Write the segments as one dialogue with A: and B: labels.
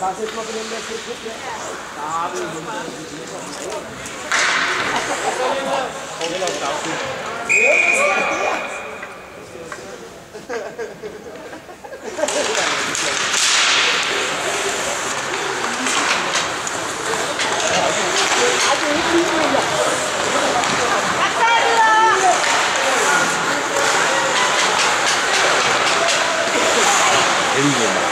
A: das ist noch ein bisschen Indian.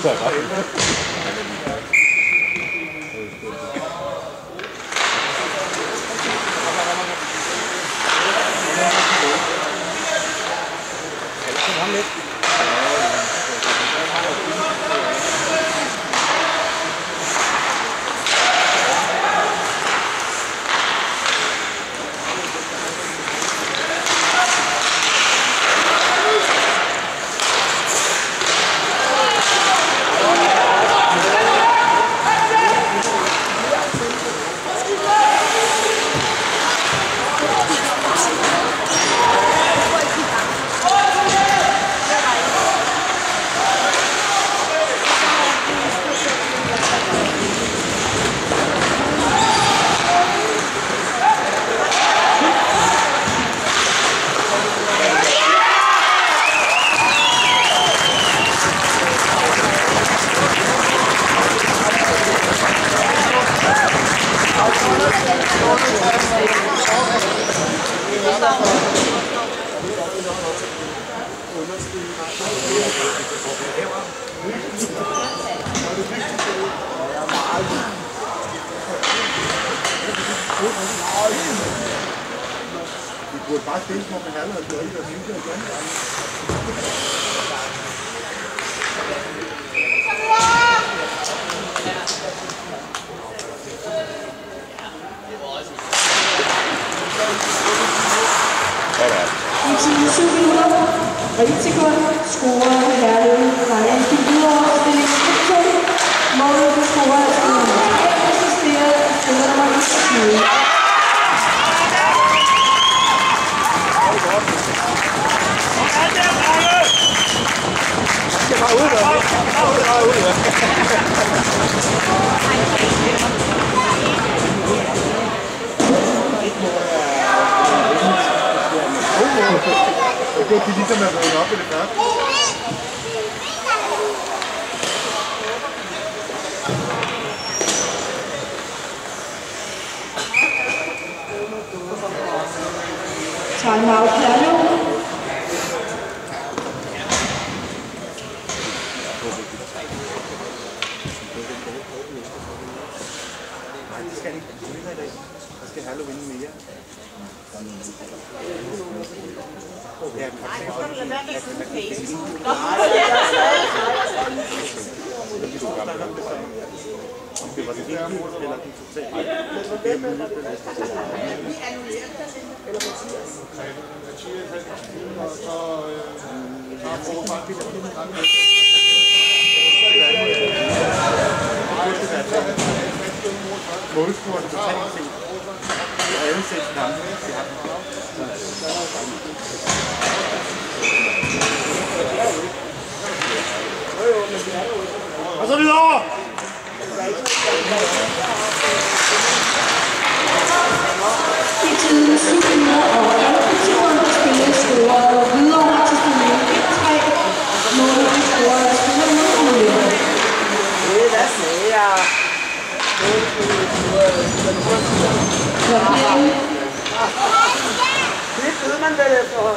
B: ちゃ
A: うから तो किसी से मैं बोल रहा हूँ फिर चाल माओ क्या Ja, men om det var den ene eller den totale. Det er muligt, det næste. Målscoren totalt set. Og alle er kampe, vi har.
C: Og så er
B: I tiden 7 minutter
D: 遊びぞ
A: 数万台ですよ。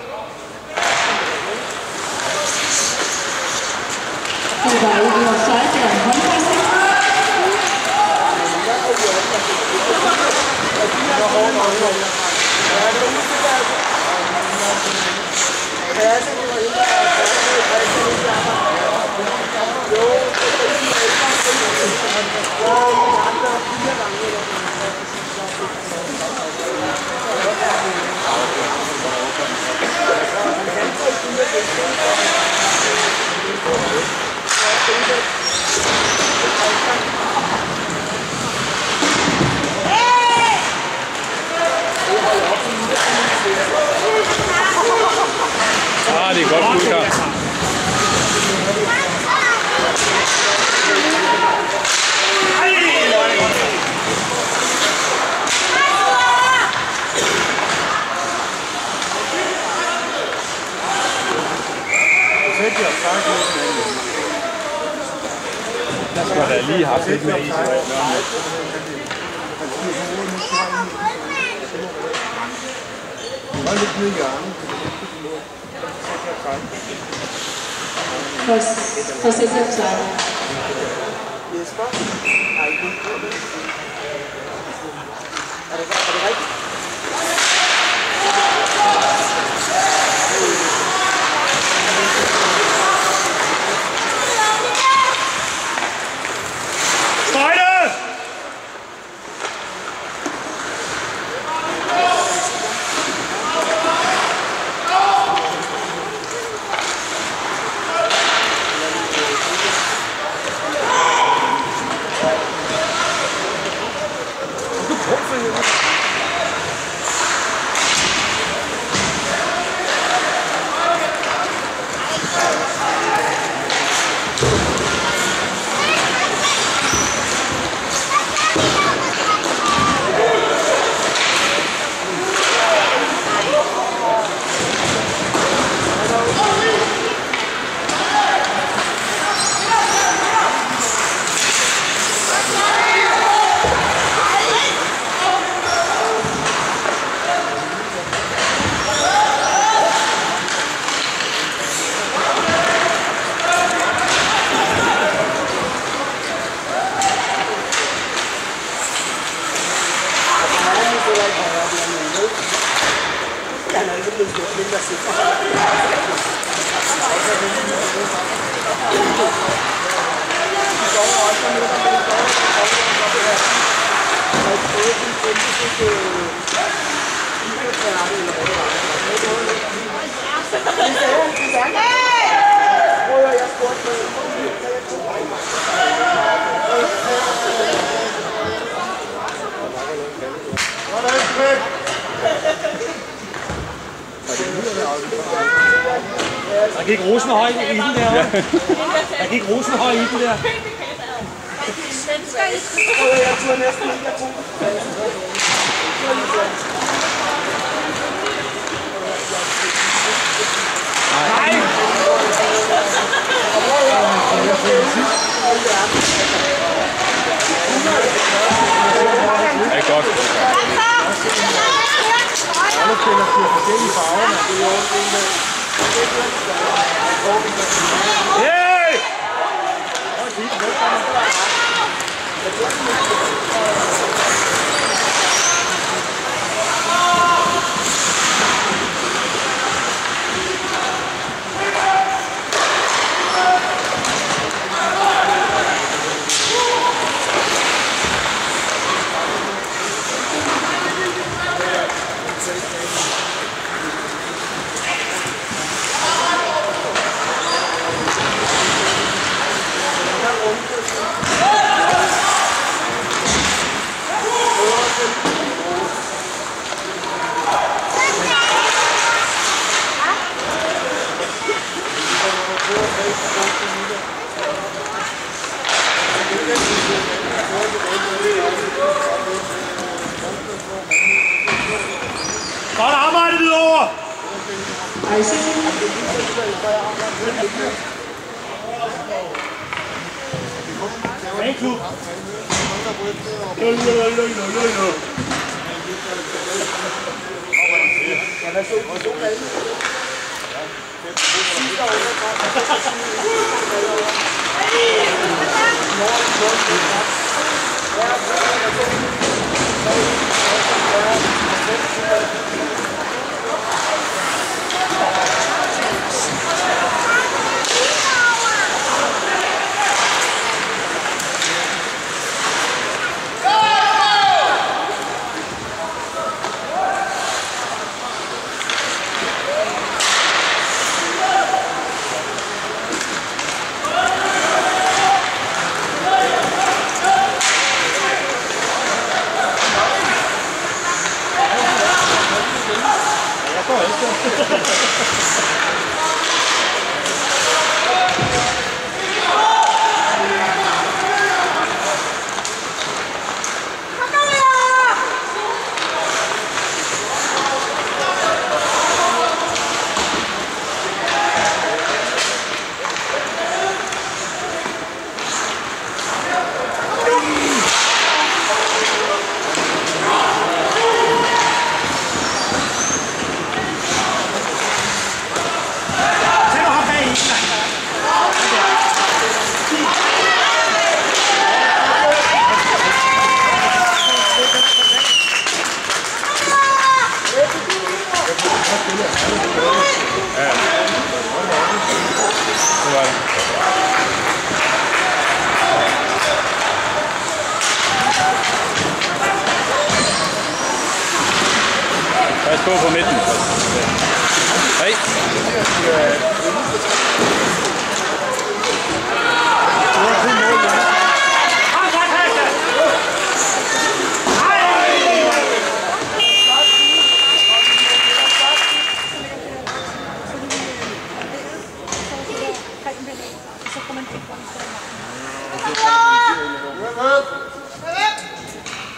E: như vậy vượt sở trường
A: huấn khắc sắc Thank you.
E: 哎！你好牛！啊，你搞独
A: 家！太牛了！太
F: 好了！真叫
D: 啥牛？Rallye habe ich nicht. Was, was
G: ist
C: jetzt sagen?
H: Der gik rosenhøj i den der. Ja. Der gik rosenhøj i den der.
I: Jeg tror næsten ikke, jeg kunne.
D: Det er godt.
A: Alle spiller til forskellige farver, men det er jo også en,
C: Yay! Godt arbejde!
B: Icing.
C: Thank you. Lø, lø, lø, lø, lø, lø.
D: Obrigado.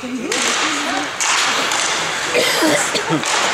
D: Thank you.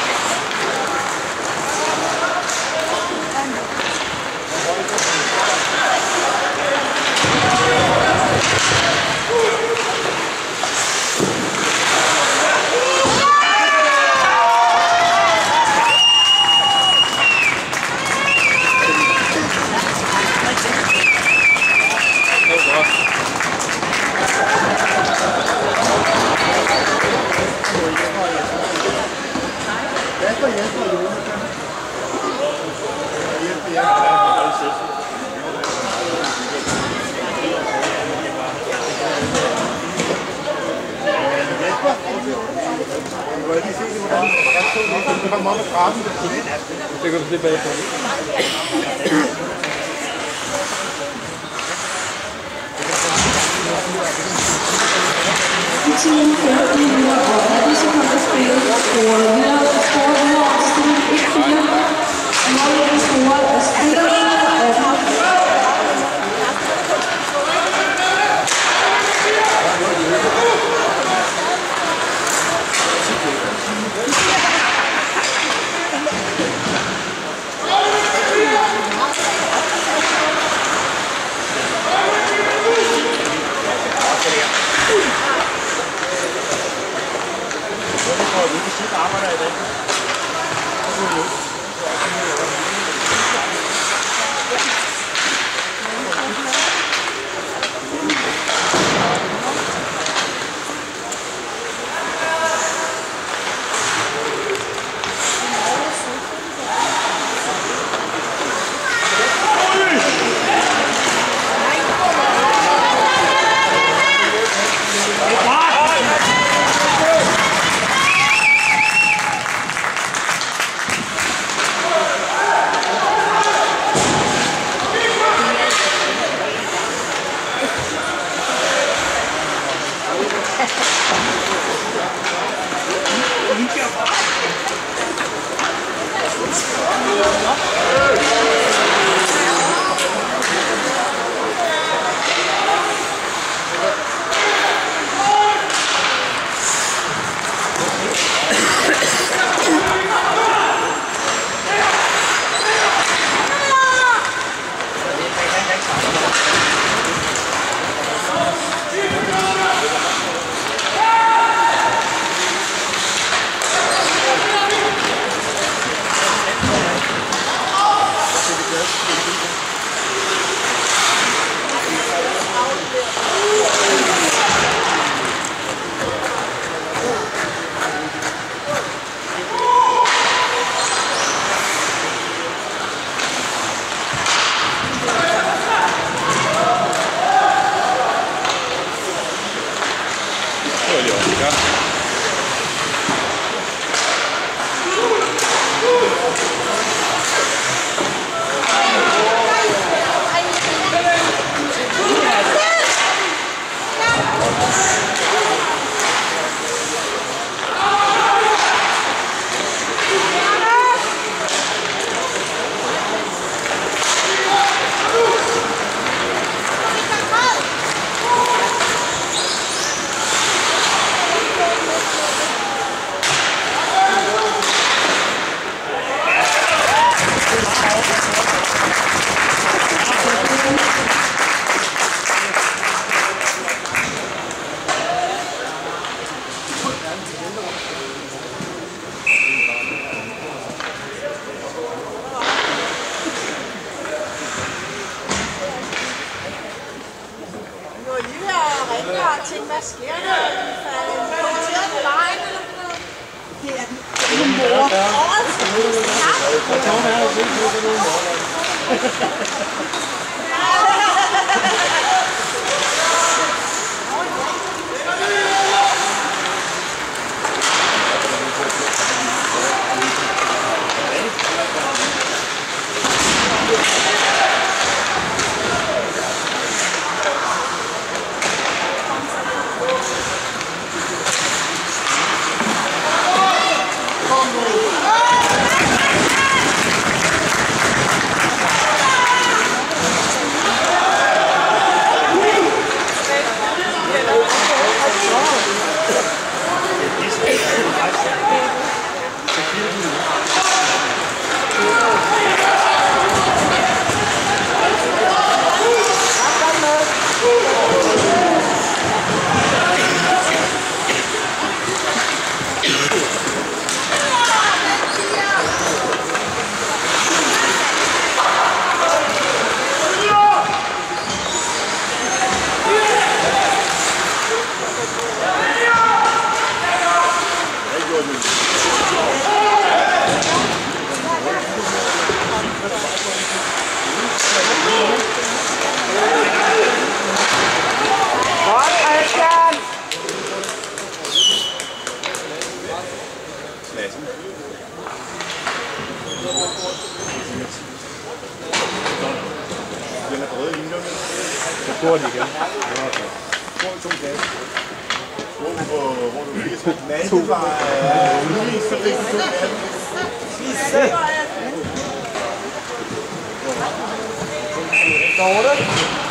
D: good.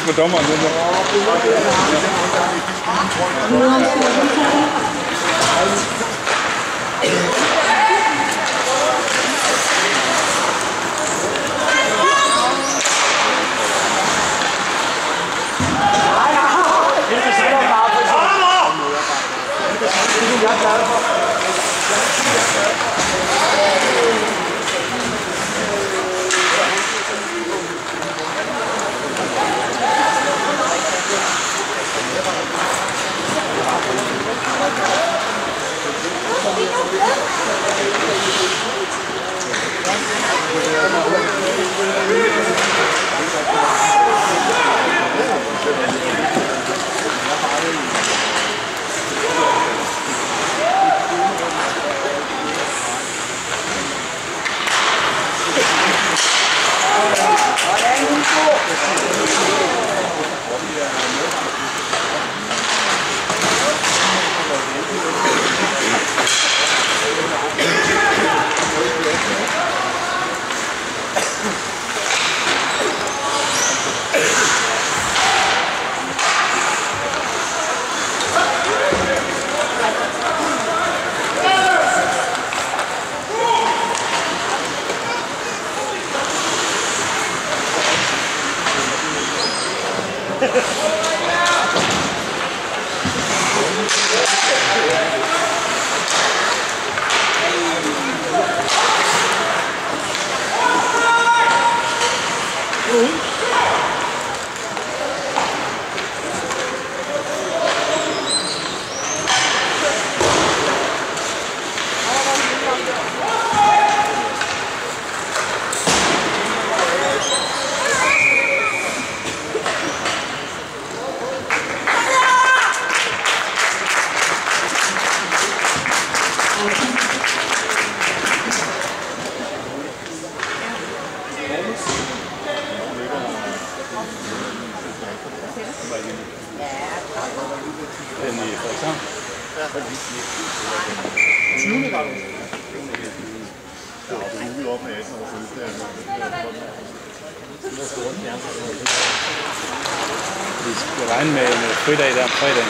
D: steht Verdammt. not fighting.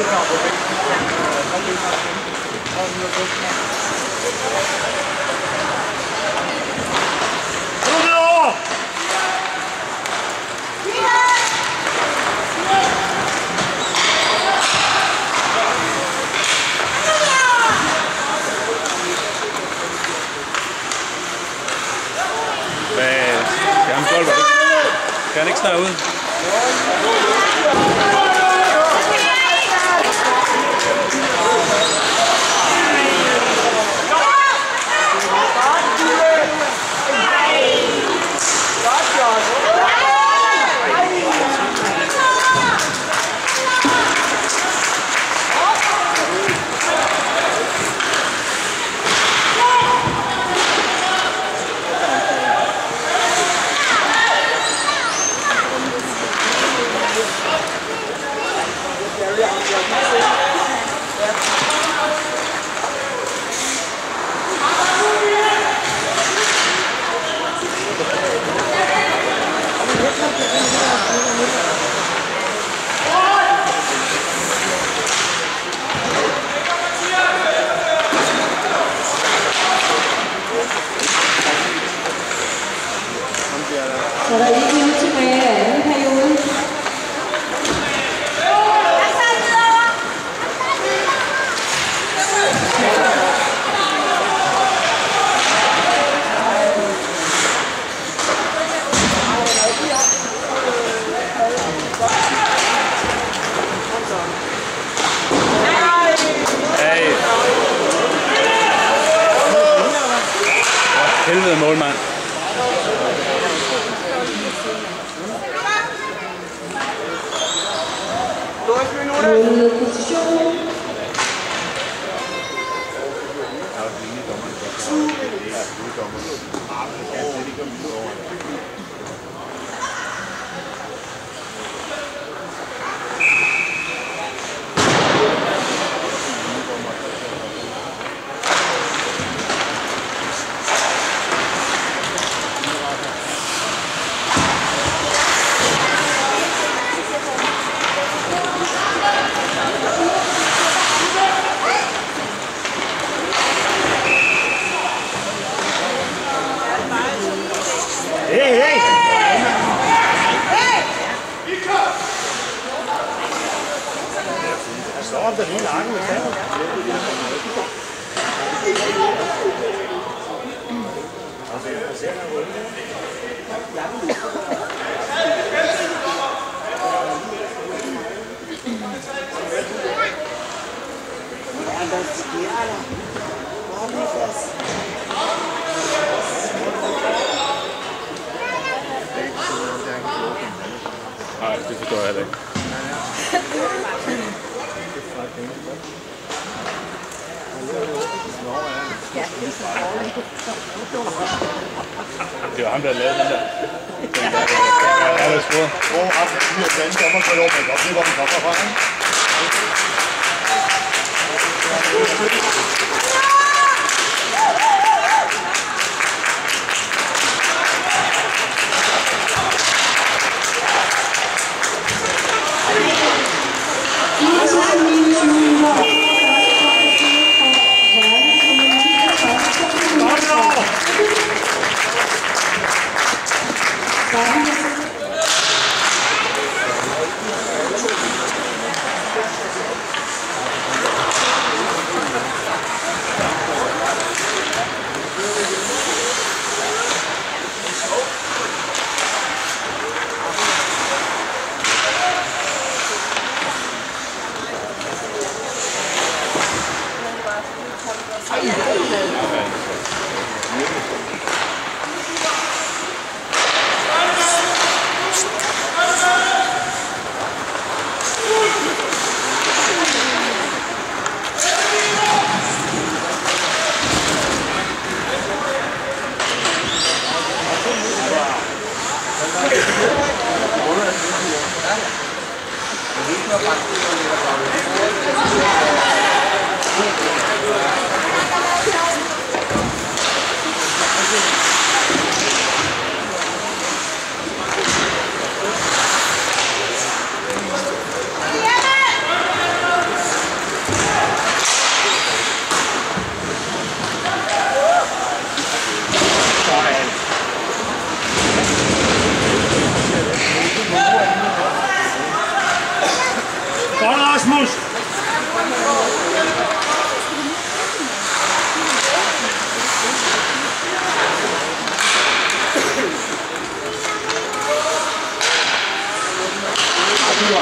H: Kom
I: nu
H: videre!
D: Hvad? Skal han golfe? Kan han ikke snart ud?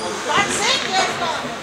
J: That's it,
K: yes,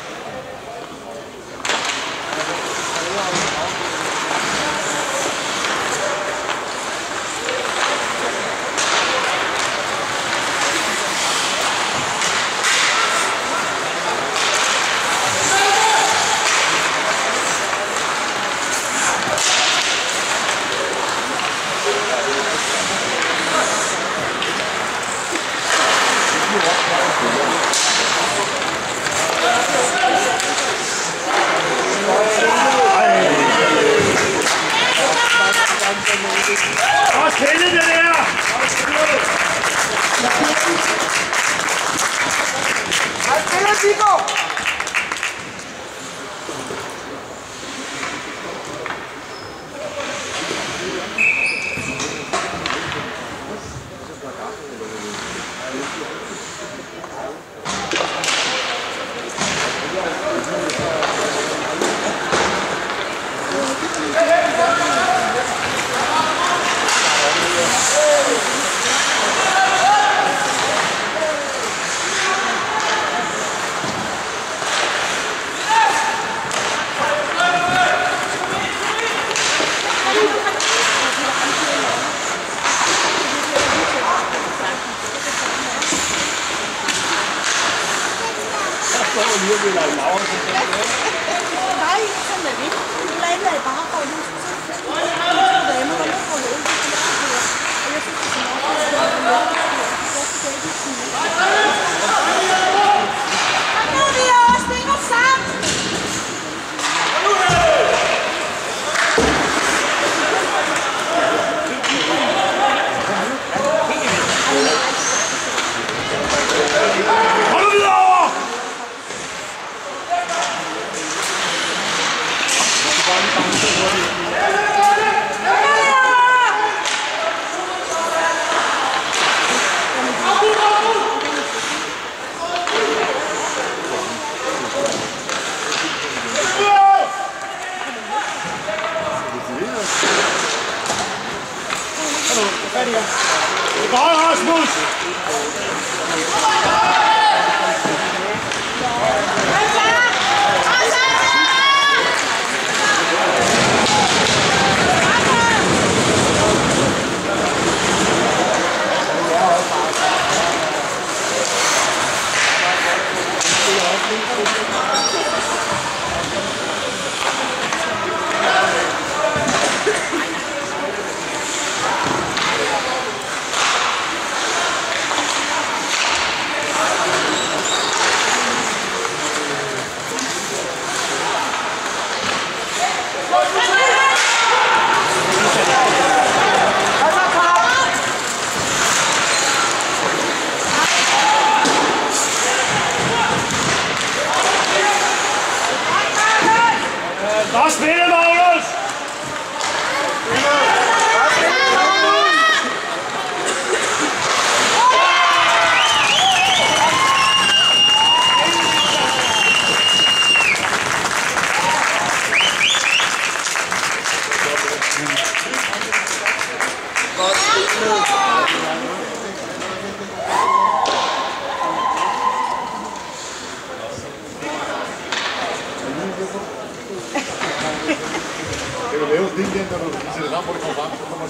K: du lave sådan en igen, når du sætter frem, hvor det kommer frem, så kommer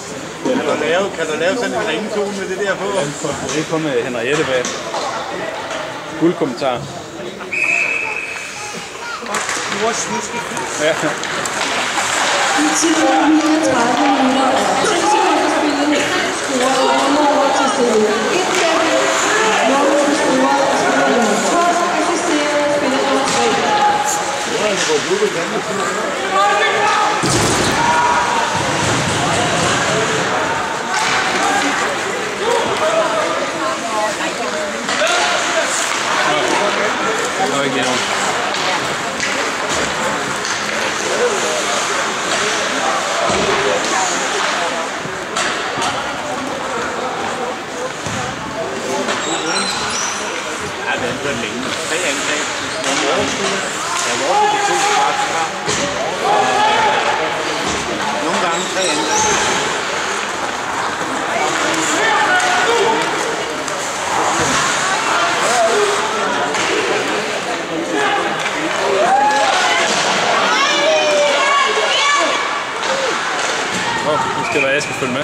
J: Kan du lave, kan du lave sådan en ringetone med det der på?
D: Det er kun med Henriette bag. Guldkommentar.
J: Er snuske.
D: Ja.
A: I tid 39 minutter og 10 sekunder spillet scorer Norge til stilling
D: của
J: vũ Rồi kìa thấy em thấy, nó bố. Hvor det to straks fra? Nogle gange tre angreb.
D: Åh, nu skal være, jeg skal følge med.